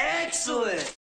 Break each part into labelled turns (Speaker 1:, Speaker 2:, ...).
Speaker 1: Excellent!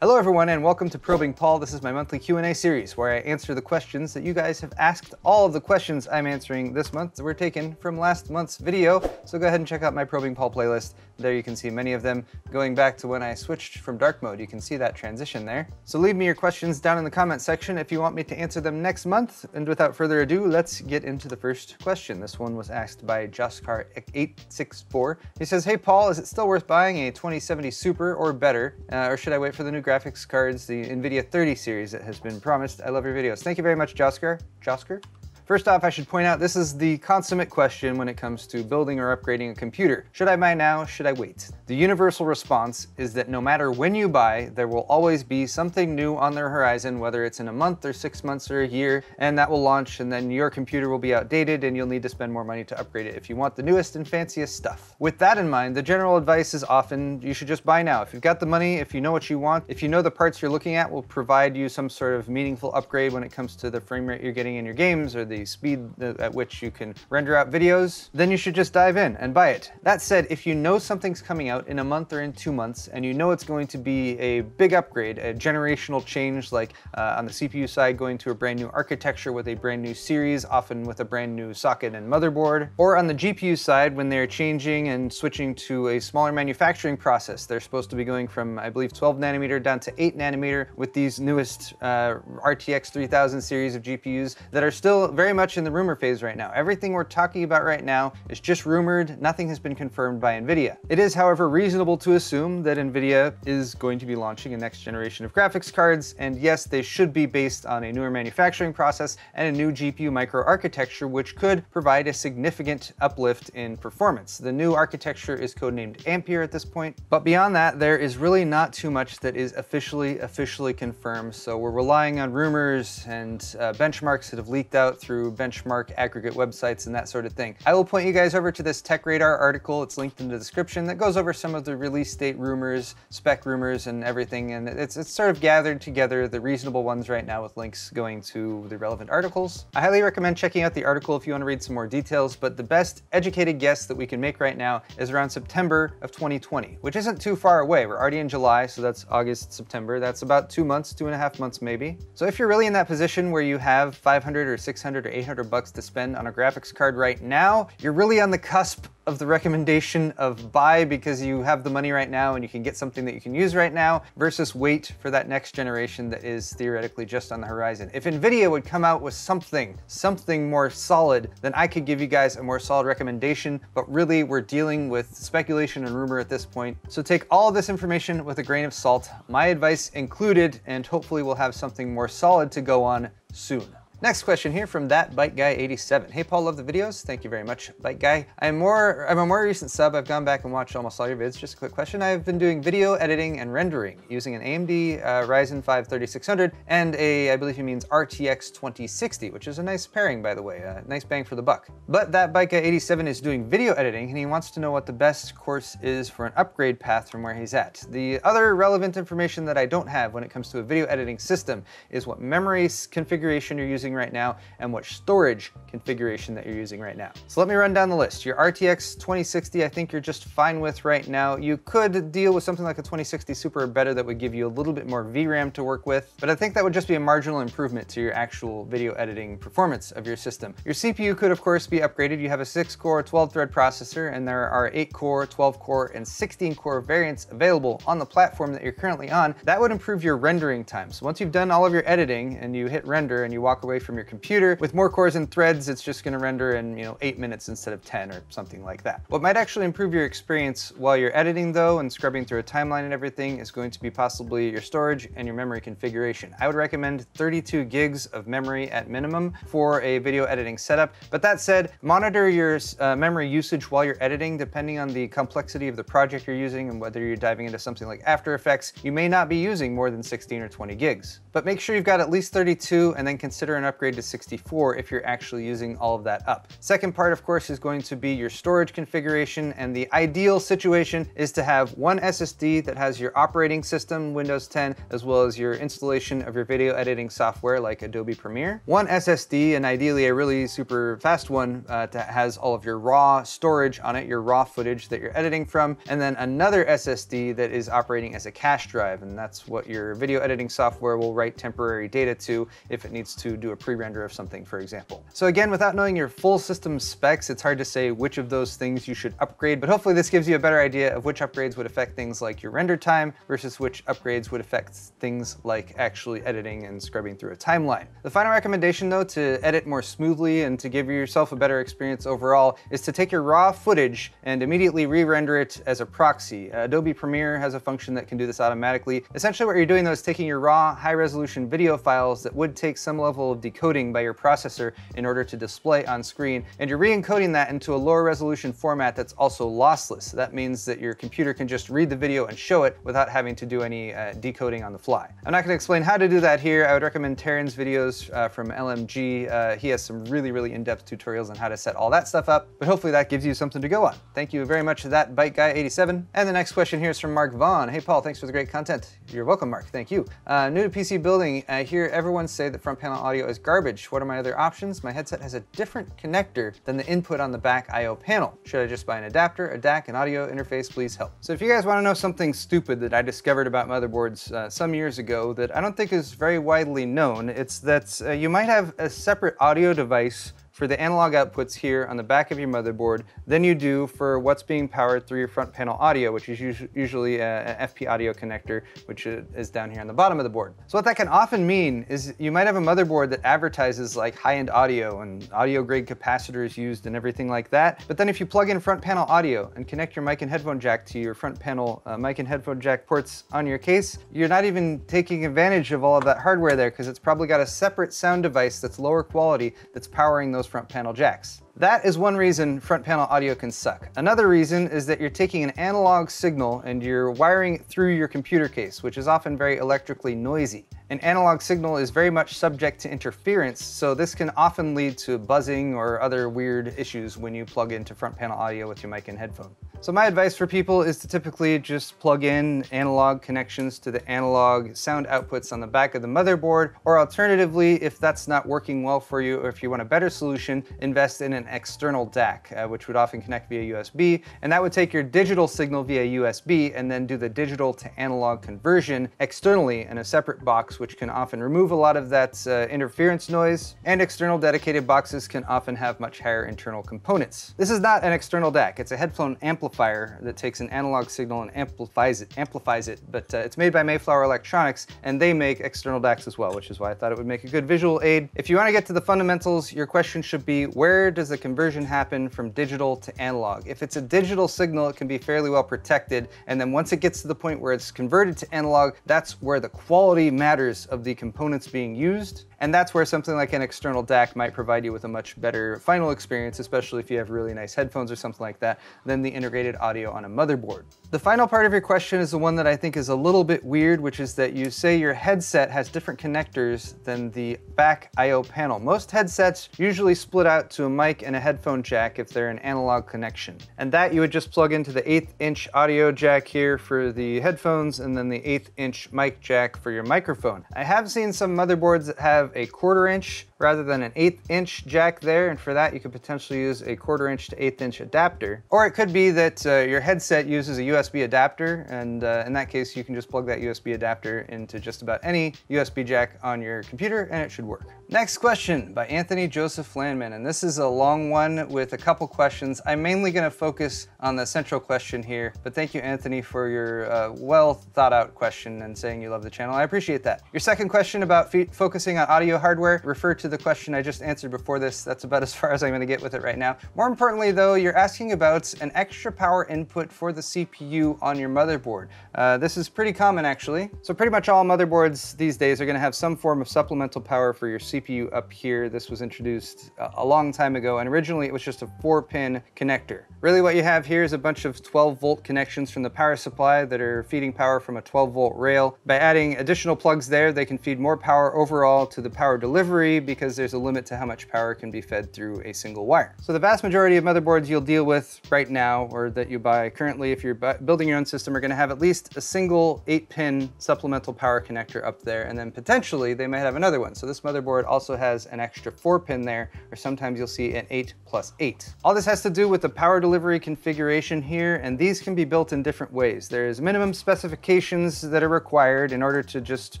Speaker 2: Hello everyone and welcome to Probing Paul. This is my monthly Q&A series where I answer the questions that you guys have asked. All of the questions I'm answering this month were taken from last month's video, so go ahead and check out my Probing Paul playlist. There you can see many of them going back to when I switched from dark mode. You can see that transition there. So leave me your questions down in the comment section if you want me to answer them next month. And without further ado, let's get into the first question. This one was asked by Joskar864. He says, Hey Paul, is it still worth buying a 2070 Super or better? Uh, or should I wait for the new graphics cards, the NVIDIA 30 series that has been promised? I love your videos. Thank you very much, Joskar. Joskar? First off, I should point out this is the consummate question when it comes to building or upgrading a computer. Should I buy now? Should I wait? The universal response is that no matter when you buy, there will always be something new on the horizon, whether it's in a month or six months or a year, and that will launch and then your computer will be outdated and you'll need to spend more money to upgrade it if you want the newest and fanciest stuff. With that in mind, the general advice is often you should just buy now. If you've got the money, if you know what you want, if you know the parts you're looking at will provide you some sort of meaningful upgrade when it comes to the frame rate you're getting in your games or the the speed at which you can render out videos, then you should just dive in and buy it. That said, if you know something's coming out in a month or in two months, and you know it's going to be a big upgrade, a generational change, like uh, on the CPU side, going to a brand new architecture with a brand new series, often with a brand new socket and motherboard, or on the GPU side, when they're changing and switching to a smaller manufacturing process, they're supposed to be going from, I believe, 12 nanometer down to 8 nanometer with these newest uh, RTX 3000 series of GPUs that are still very much in the rumor phase right now. Everything we're talking about right now is just rumored, nothing has been confirmed by NVIDIA. It is, however, reasonable to assume that NVIDIA is going to be launching a next generation of graphics cards, and yes, they should be based on a newer manufacturing process and a new GPU microarchitecture, which could provide a significant uplift in performance. The new architecture is codenamed Ampere at this point, but beyond that, there is really not too much that is officially, officially confirmed, so we're relying on rumors and uh, benchmarks that have leaked out through benchmark aggregate websites and that sort of thing. I will point you guys over to this Tech Radar article, it's linked in the description, that goes over some of the release date rumors, spec rumors and everything, and it's, it's sort of gathered together the reasonable ones right now with links going to the relevant articles. I highly recommend checking out the article if you want to read some more details, but the best educated guess that we can make right now is around September of 2020, which isn't too far away. We're already in July, so that's August, September. That's about two months, two and a half months maybe. So if you're really in that position where you have 500 or 600 or 800 bucks to spend on a graphics card right now, you're really on the cusp of the recommendation of buy because you have the money right now and you can get something that you can use right now versus wait for that next generation that is theoretically just on the horizon. If NVIDIA would come out with something, something more solid, then I could give you guys a more solid recommendation, but really we're dealing with speculation and rumor at this point. So take all this information with a grain of salt, my advice included, and hopefully we'll have something more solid to go on soon. Next question here from that Bike Guy 87. Hey Paul, love the videos. Thank you very much, Bike Guy. I'm more I'm a more recent sub. I've gone back and watched almost all your vids. Just a quick question. I've been doing video editing and rendering using an AMD uh, Ryzen 5 3600 and a I believe he means RTX 2060, which is a nice pairing by the way. A nice bang for the buck. But that Bike Guy 87 is doing video editing and he wants to know what the best course is for an upgrade path from where he's at. The other relevant information that I don't have when it comes to a video editing system is what memory configuration you're using right now and what storage configuration that you're using right now. So let me run down the list. Your RTX 2060, I think you're just fine with right now. You could deal with something like a 2060 Super or better that would give you a little bit more VRAM to work with, but I think that would just be a marginal improvement to your actual video editing performance of your system. Your CPU could of course be upgraded. You have a six core, 12 thread processor, and there are eight core, 12 core, and 16 core variants available on the platform that you're currently on. That would improve your rendering time. So once you've done all of your editing and you hit render and you walk away from your computer. With more cores and threads, it's just gonna render in you know eight minutes instead of 10 or something like that. What might actually improve your experience while you're editing though and scrubbing through a timeline and everything is going to be possibly your storage and your memory configuration. I would recommend 32 gigs of memory at minimum for a video editing setup. But that said, monitor your uh, memory usage while you're editing depending on the complexity of the project you're using and whether you're diving into something like After Effects, you may not be using more than 16 or 20 gigs. But make sure you've got at least 32 and then consider an an upgrade to 64 if you're actually using all of that up. Second part, of course, is going to be your storage configuration, and the ideal situation is to have one SSD that has your operating system, Windows 10, as well as your installation of your video editing software like Adobe Premiere. One SSD, and ideally a really super fast one uh, that has all of your raw storage on it, your raw footage that you're editing from, and then another SSD that is operating as a cache drive, and that's what your video editing software will write temporary data to if it needs to do a pre-render of something, for example. So again, without knowing your full system specs, it's hard to say which of those things you should upgrade, but hopefully this gives you a better idea of which upgrades would affect things like your render time versus which upgrades would affect things like actually editing and scrubbing through a timeline. The final recommendation though to edit more smoothly and to give yourself a better experience overall is to take your raw footage and immediately re-render it as a proxy. Uh, Adobe Premiere has a function that can do this automatically. Essentially what you're doing though is taking your raw high resolution video files that would take some level of decoding by your processor in order to display on screen and you're re-encoding that into a lower resolution format that's also lossless. That means that your computer can just read the video and show it without having to do any uh, decoding on the fly. I'm not gonna explain how to do that here. I would recommend Taran's videos uh, from LMG. Uh, he has some really, really in-depth tutorials on how to set all that stuff up, but hopefully that gives you something to go on. Thank you very much to that Byte Guy 87. And the next question here is from Mark Vaughn. Hey Paul, thanks for the great content. You're welcome, Mark. Thank you. Uh, new to PC building, I hear everyone say that front panel audio is garbage. What are my other options? My headset has a different connector than the input on the back I.O. panel. Should I just buy an adapter, a DAC, an audio interface? Please help. So if you guys want to know something stupid that I discovered about motherboards uh, some years ago that I don't think is very widely known, it's that uh, you might have a separate audio device for the analog outputs here on the back of your motherboard than you do for what's being powered through your front panel audio, which is usually an FP audio connector, which is down here on the bottom of the board. So what that can often mean is you might have a motherboard that advertises like high-end audio and audio grade capacitors used and everything like that. But then if you plug in front panel audio and connect your mic and headphone jack to your front panel uh, mic and headphone jack ports on your case, you're not even taking advantage of all of that hardware there because it's probably got a separate sound device that's lower quality that's powering those those front panel jacks. That is one reason front panel audio can suck. Another reason is that you're taking an analog signal and you're wiring it through your computer case, which is often very electrically noisy. An analog signal is very much subject to interference, so this can often lead to buzzing or other weird issues when you plug into front panel audio with your mic and headphone. So my advice for people is to typically just plug in analog connections to the analog sound outputs on the back of the motherboard, or alternatively, if that's not working well for you, or if you want a better solution, invest in an external DAC, uh, which would often connect via USB, and that would take your digital signal via USB and then do the digital to analog conversion externally in a separate box, which can often remove a lot of that uh, interference noise, and external dedicated boxes can often have much higher internal components. This is not an external DAC, it's a headphone amplifier that takes an analog signal and amplifies it, amplifies it. But uh, it's made by Mayflower Electronics, and they make external DACs as well, which is why I thought it would make a good visual aid. If you want to get to the fundamentals, your question should be, where does the conversion happen from digital to analog? If it's a digital signal, it can be fairly well protected, and then once it gets to the point where it's converted to analog, that's where the quality matters of the components being used. And that's where something like an external DAC might provide you with a much better final experience, especially if you have really nice headphones or something like that, than the integrated audio on a motherboard. The final part of your question is the one that I think is a little bit weird, which is that you say your headset has different connectors than the back I.O. panel. Most headsets usually split out to a mic and a headphone jack if they're an analog connection. And that you would just plug into the eighth inch audio jack here for the headphones and then the eighth inch mic jack for your microphone. I have seen some motherboards that have a quarter inch rather than an eighth inch jack there. And for that, you could potentially use a quarter inch to eighth inch adapter. Or it could be that uh, your headset uses a USB adapter. And uh, in that case, you can just plug that USB adapter into just about any USB jack on your computer and it should work. Next question by Anthony Joseph Landman. And this is a long one with a couple questions. I'm mainly gonna focus on the central question here, but thank you, Anthony, for your uh, well thought out question and saying you love the channel. I appreciate that. Your second question about focusing on audio hardware, refer to the question I just answered before this. That's about as far as I'm gonna get with it right now. More importantly though, you're asking about an extra power input for the CPU on your motherboard. Uh, this is pretty common actually. So pretty much all motherboards these days are gonna have some form of supplemental power for your CPU CPU up here. This was introduced a long time ago, and originally it was just a four pin connector. Really what you have here is a bunch of 12 volt connections from the power supply that are feeding power from a 12 volt rail. By adding additional plugs there, they can feed more power overall to the power delivery because there's a limit to how much power can be fed through a single wire. So the vast majority of motherboards you'll deal with right now or that you buy currently if you're building your own system are gonna have at least a single eight pin supplemental power connector up there and then potentially they might have another one. So this motherboard also has an extra four pin there or sometimes you'll see an eight plus eight. All this has to do with the power delivery configuration here and these can be built in different ways. There's minimum specifications that are required in order to just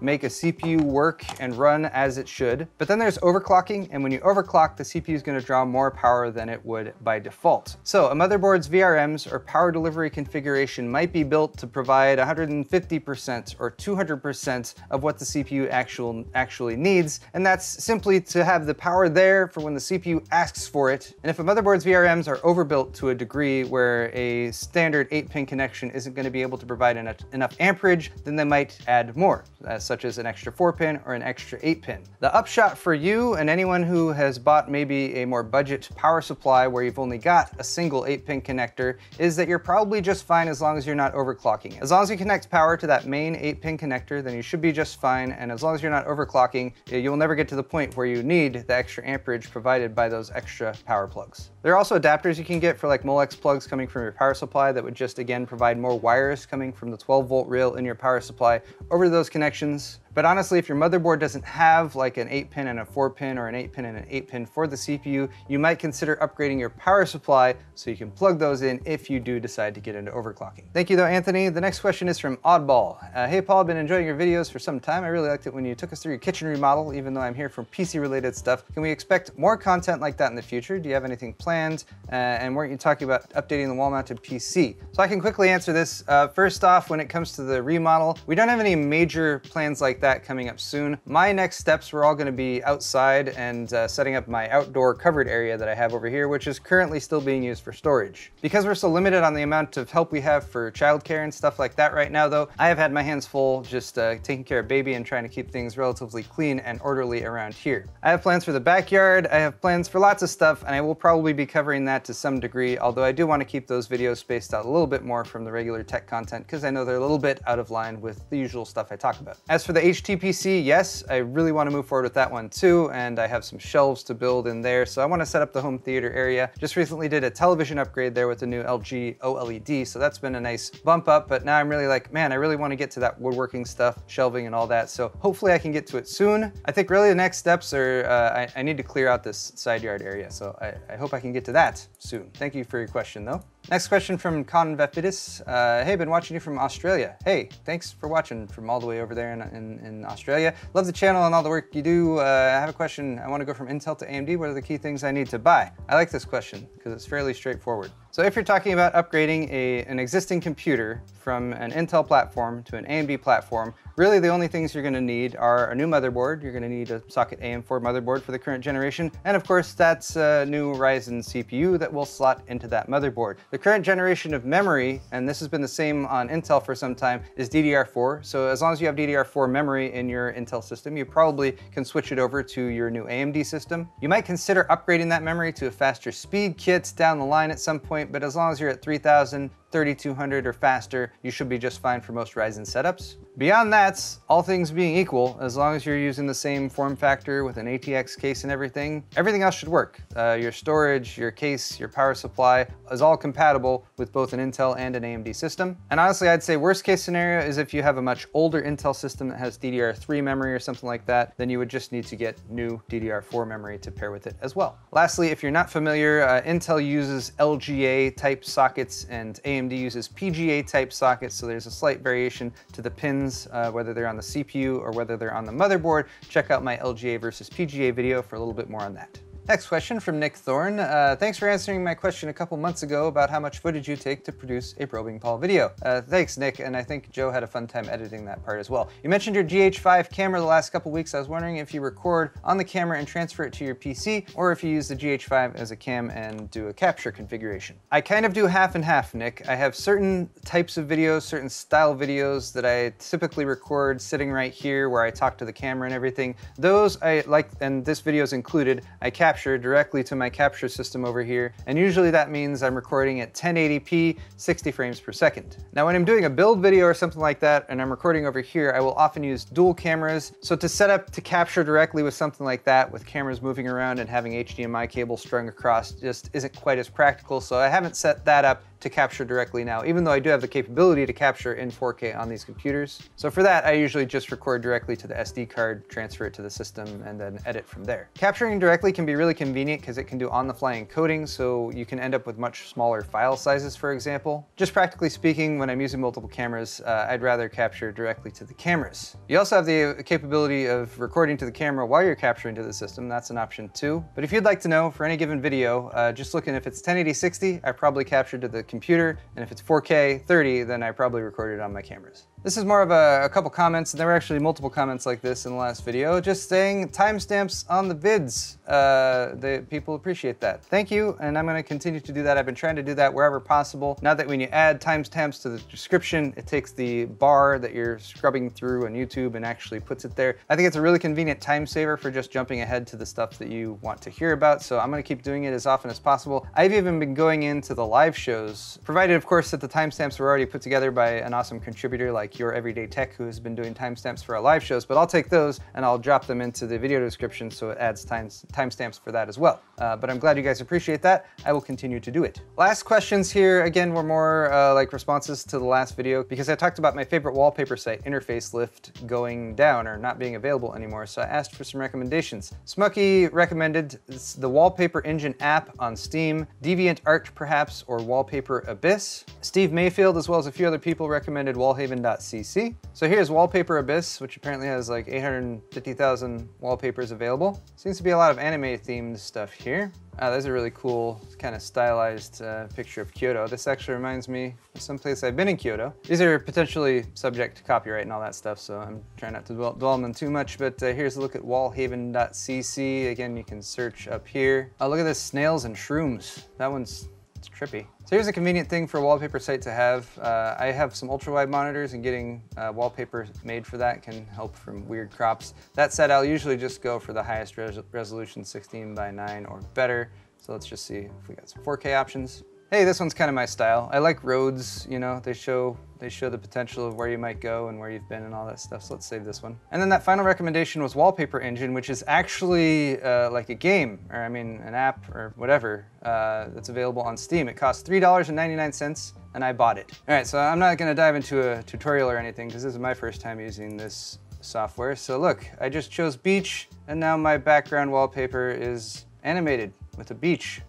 Speaker 2: make a CPU work and run as it should. But then there's overclocking and when you overclock the CPU is going to draw more power than it would by default. So a motherboard's VRMs or power delivery configuration might be built to provide 150% or 200% of what the CPU actual, actually needs, and that's simply to have the power there for when the CPU asks for it. And if a motherboard's VRMs are overbuilt to a degree where a standard 8-pin connection isn't going to be able to provide enough, enough amperage, then they might add more, uh, such as an extra 4-pin or an extra 8-pin. The upshot for you and anyone who has bought maybe a more budget power supply where you've only got a single 8-pin connector is that you're probably just fine as long as you're not overclocking. As long as you connect power to that main 8-pin connector, then you should be just fine, and as long as you're not overclocking, you'll never get to the point where you need the extra amperage provided by those extra power plugs. There are also adapters you can get for like Molex plugs coming from your power supply that would just again provide more wires coming from the 12 volt rail in your power supply over to those connections but honestly, if your motherboard doesn't have like an 8 pin and a 4 pin or an 8 pin and an 8 pin for the CPU, you might consider upgrading your power supply so you can plug those in if you do decide to get into overclocking. Thank you though, Anthony. The next question is from Oddball. Uh, hey Paul, I've been enjoying your videos for some time. I really liked it when you took us through your kitchen remodel, even though I'm here for PC related stuff. Can we expect more content like that in the future? Do you have anything planned? Uh, and weren't you talking about updating the wall mounted PC? So I can quickly answer this. Uh, first off, when it comes to the remodel, we don't have any major plans like that coming up soon. My next steps were all gonna be outside and uh, setting up my outdoor covered area that I have over here, which is currently still being used for storage. Because we're so limited on the amount of help we have for childcare and stuff like that right now though, I have had my hands full just uh, taking care of baby and trying to keep things relatively clean and orderly around here. I have plans for the backyard, I have plans for lots of stuff, and I will probably be covering that to some degree, although I do want to keep those videos spaced out a little bit more from the regular tech content because I know they're a little bit out of line with the usual stuff I talk about. As for the HTPC, yes, I really want to move forward with that one too, and I have some shelves to build in there, so I want to set up the home theater area. Just recently did a television upgrade there with the new LG OLED, so that's been a nice bump up, but now I'm really like, man, I really want to get to that woodworking stuff, shelving and all that, so hopefully I can get to it soon. I think really the next steps are, uh, I, I, need to clear out this side yard area, so I, I hope I can get to that soon. Thank you for your question though. Next question from Con Vepidis. Uh, hey, been watching you from Australia. Hey, thanks for watching from all the way over there in, in, in Australia. Love the channel and all the work you do. Uh, I have a question. I want to go from Intel to AMD. What are the key things I need to buy? I like this question because it's fairly straightforward. So if you're talking about upgrading a, an existing computer from an Intel platform to an AMD platform, really the only things you're gonna need are a new motherboard. You're gonna need a socket AM4 motherboard for the current generation. And of course, that's a new Ryzen CPU that will slot into that motherboard. The current generation of memory, and this has been the same on Intel for some time, is DDR4. So as long as you have DDR4 memory in your Intel system, you probably can switch it over to your new AMD system. You might consider upgrading that memory to a faster speed kit down the line at some point, but as long as you're at 3000, 3200 or faster, you should be just fine for most Ryzen setups. Beyond that, all things being equal, as long as you're using the same form factor with an ATX case and everything, everything else should work. Uh, your storage, your case, your power supply is all compatible with both an Intel and an AMD system. And honestly, I'd say worst case scenario is if you have a much older Intel system that has DDR3 memory or something like that, then you would just need to get new DDR4 memory to pair with it as well. Lastly, if you're not familiar, uh, Intel uses LGA type sockets and AMD uses PGA type sockets, so there's a slight variation to the pins pins, uh, whether they're on the CPU or whether they're on the motherboard, check out my LGA versus PGA video for a little bit more on that. Next question from Nick Thorne. Uh, thanks for answering my question a couple months ago about how much footage you take to produce a Probing Paul video. Uh, thanks, Nick, and I think Joe had a fun time editing that part as well. You mentioned your GH5 camera the last couple weeks. I was wondering if you record on the camera and transfer it to your PC, or if you use the GH5 as a cam and do a capture configuration. I kind of do half and half, Nick. I have certain types of videos, certain style videos that I typically record sitting right here where I talk to the camera and everything. Those I like, and this video is included, I capture capture directly to my capture system over here, and usually that means I'm recording at 1080p, 60 frames per second. Now when I'm doing a build video or something like that, and I'm recording over here, I will often use dual cameras. So to set up to capture directly with something like that, with cameras moving around and having HDMI cable strung across just isn't quite as practical. So I haven't set that up to capture directly now, even though I do have the capability to capture in 4K on these computers. So for that, I usually just record directly to the SD card, transfer it to the system, and then edit from there. Capturing directly can be really convenient because it can do on-the-fly encoding, so you can end up with much smaller file sizes, for example. Just practically speaking, when I'm using multiple cameras, uh, I'd rather capture directly to the cameras. You also have the capability of recording to the camera while you're capturing to the system. That's an option too. But if you'd like to know, for any given video, uh, just looking if it's 1080 60, I probably captured to the computer, and if it's 4K 30, then I probably recorded it on my cameras. This is more of a, a, couple comments, and there were actually multiple comments like this in the last video, just saying timestamps on the vids. Uh, the people appreciate that. Thank you, and I'm gonna continue to do that. I've been trying to do that wherever possible. Now that when you add timestamps to the description, it takes the bar that you're scrubbing through on YouTube and actually puts it there. I think it's a really convenient time saver for just jumping ahead to the stuff that you want to hear about, so I'm gonna keep doing it as often as possible. I've even been going into the live shows, provided of course that the timestamps were already put together by an awesome contributor like like your everyday tech who has been doing timestamps for our live shows, but I'll take those and I'll drop them into the video description so it adds times timestamps for that as well. Uh, but I'm glad you guys appreciate that. I will continue to do it. Last questions here, again, were more uh, like responses to the last video because I talked about my favorite wallpaper site, Interface Lift, going down or not being available anymore. So I asked for some recommendations. Smucky recommended the Wallpaper Engine app on Steam, DeviantArt perhaps, or Wallpaper Abyss. Steve Mayfield, as well as a few other people, recommended Wallhaven.com CC. So here's Wallpaper Abyss, which apparently has like 850,000 wallpapers available. Seems to be a lot of anime themed stuff here. Uh, there's a really cool kind of stylized uh, picture of Kyoto. This actually reminds me of some place I've been in Kyoto. These are potentially subject to copyright and all that stuff, so I'm trying not to dwell, dwell on them too much, but uh, here's a look at wallhaven.cc. Again, you can search up here. Oh, look at this, snails and shrooms. That one's it's trippy. So here's a convenient thing for a wallpaper site to have. Uh, I have some ultra wide monitors and getting uh, wallpaper made for that can help from weird crops. That said, I'll usually just go for the highest res resolution 16 by 9 or better. So let's just see if we got some 4K options. Hey, this one's kind of my style. I like roads, you know, they show they show the potential of where you might go and where you've been and all that stuff, so let's save this one. And then that final recommendation was Wallpaper Engine, which is actually uh, like a game, or I mean an app or whatever, uh, that's available on Steam. It costs $3.99 and I bought it. All right, so I'm not gonna dive into a tutorial or anything because this is my first time using this software. So look, I just chose beach and now my background wallpaper is animated with a beach.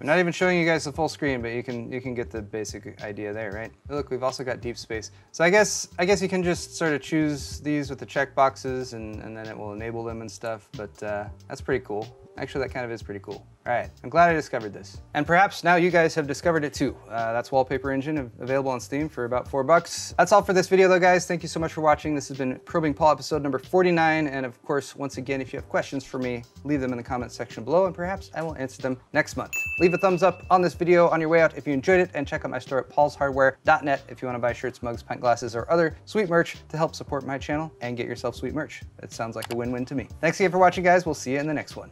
Speaker 2: I'm not even showing you guys the full screen, but you can you can get the basic idea there, right? Look, we've also got deep space. So I guess I guess you can just sort of choose these with the check boxes and, and then it will enable them and stuff, but uh, that's pretty cool. Actually, that kind of is pretty cool. All right, I'm glad I discovered this. And perhaps now you guys have discovered it too. Uh, that's Wallpaper Engine, available on Steam for about four bucks. That's all for this video though, guys. Thank you so much for watching. This has been Probing Paul episode number 49. And of course, once again, if you have questions for me, leave them in the comments section below and perhaps I will answer them next month. Leave a thumbs up on this video on your way out if you enjoyed it and check out my store at paulshardware.net if you wanna buy shirts, mugs, pint glasses, or other sweet merch to help support my channel and get yourself sweet merch. It sounds like a win-win to me. Thanks again for watching, guys. We'll see you in the next one.